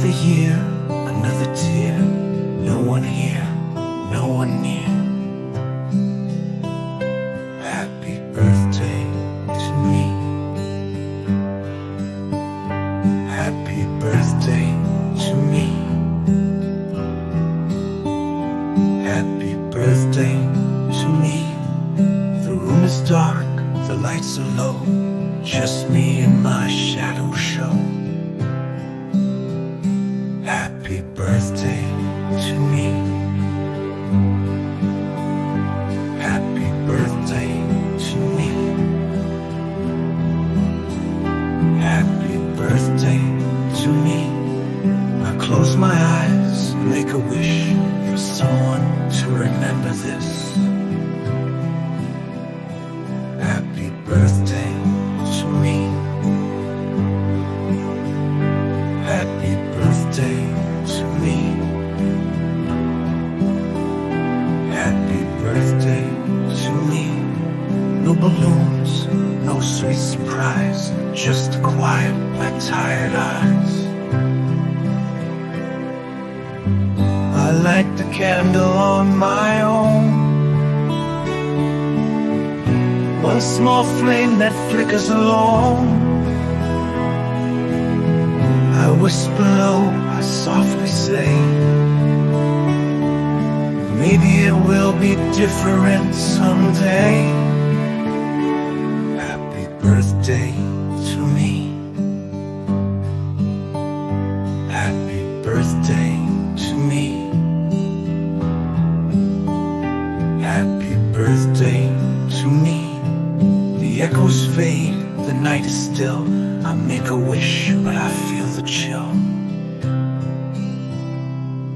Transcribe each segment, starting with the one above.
Another year, another tear. No one here, no one near. Happy birthday to me. Happy birthday to me. Happy birthday to me. The room is dark, the lights are low. Just me and my shadow show. Happy birthday to me. Happy birthday to me. I close my eyes, make a wish for someone to remember this. Balloons, no sweet surprise, just quiet, my tired eyes. I light the candle on my own. One small flame that flickers alone. I whisper low, I softly say, Maybe it will be different someday. Happy birthday to me. Happy birthday to me. Happy birthday to me. The echoes fade, the night is still. I make a wish, but I feel the chill.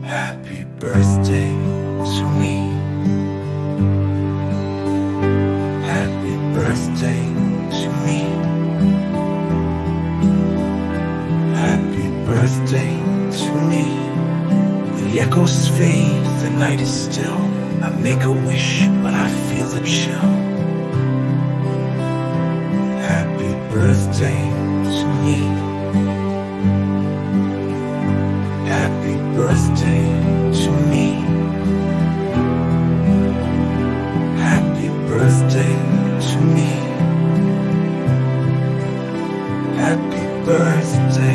Happy birthday The echoes fade, the night is still. I make a wish, but I feel a chill. Happy birthday to me. Happy birthday to me. Happy birthday to me. Happy birthday.